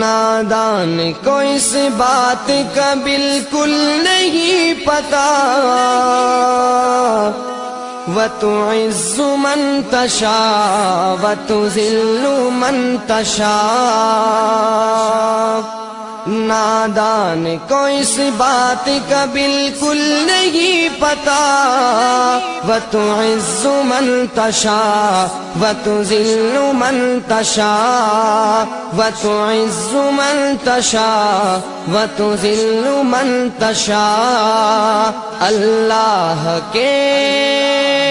नादान को इस बात का बिल्कुल नहीं पता। व तो इज्जु मन तशा व तो जिल्लु मन तशा नादान को इस बात का बिल्कुल नहीं पता। व तो इज्जु मन तशा व तो जिल्लु मन तशा व तो इज्जु मन तशा व तो जिल्लु मन तशा अल्लाह के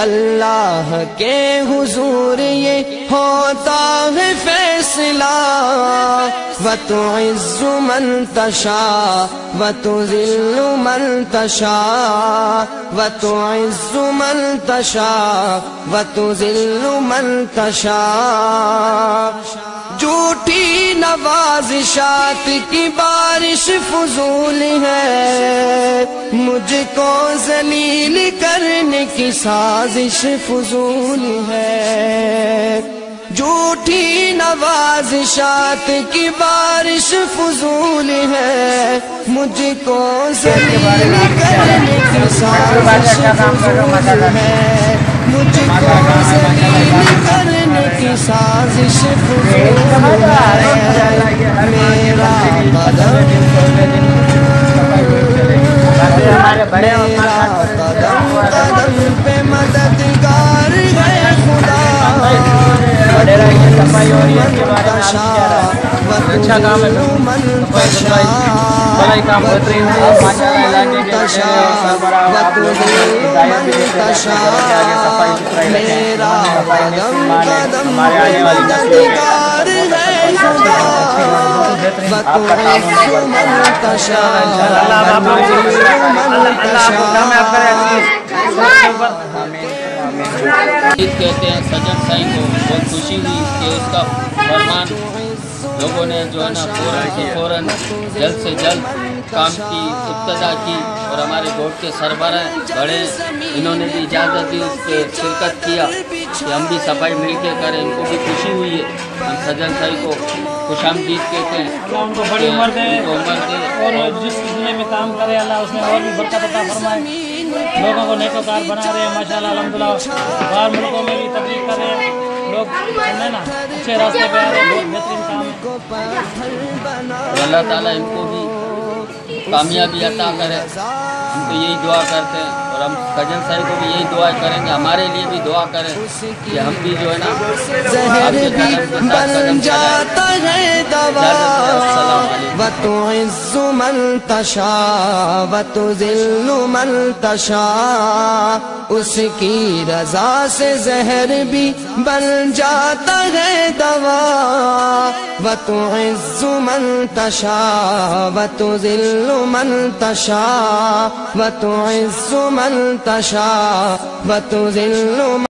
अल्लाह के हुजूर ये होता है फैसला। व तो इज्जु मन तशा, व तो जिल्लु मन तशा। व तो इज्जु मन तशा, व तो जिल्लु मन तशा। झूठी नवाजिशात की बारिश फजूल है मुझको जलील करने की साजिश फजूल है। झूठी नवाजिशात की बारिश फजूल है। मुझको जलील करने की साजिश फजूल है। मुझको जलील करने की साजिश फजूल है। कदम पे मददगार है खुदा बड़े? अच्छा काम है मन सफ़ाई काम बेहतरीन है माशाल्लाह इलाके के सरबराह आप लोगों को हिदायत भी देते हैं कि आगे सफ़ाई सुथराई रखें मेरा सफ़ाई में कदम हमारे आने वाली नस्लों के मददगार खुदा बेहतरीन मन तशा अल्लाह आप लोगों अल्लाह अल्लाह कहते हैं सजन साई को बहुत खुशी हुई कि उसका फरमान लोगों ने जो है ना फ़ौरन से फ़ौरन जल्द से जल्द काम की इब्तदा की और हमारे बोर्ड के सरबरा बड़े इन्होंने भी इजाज़त दी उस पर शिरकत किया कि हम भी सफ़ाई मिल के करें इनको भी खुशी हुई है। हम सजन साई को खुश आमदीद कहते हैं अल्लाह उनको बड़ी उम्र दे उम्र दे। और जिस दुनिया में काम करे अल्लाह उसमें और भी बरकत फरमाए। लोगों को नेकोकार बना रहे हैं माशाल्लाह अल्हम्दुलिल्लाह। बाहर मुल्कों में भी तबलीग कर रहे हैं लोग समझे ना अच्छे रास्ते पे आ रहे हैं बहुत बेहतरीन काम है। और अल्लाह ताला इनको भी कामयाबी अता करे। हम तो यही दुआ करते हैं। और हम सजन साहब को भी यही दुआ करेंगे। हमारे लिए भी दुआ करें कि हम भी जो है ना बन जाता है वालेकुम। व तो इज्जु मन तशा व तो जिल्लु मन तशा उसकी रजा से जहर भी बन जाता है दवा व तो इज्जु मन तशा व तो जिल्लु मन तशा व तो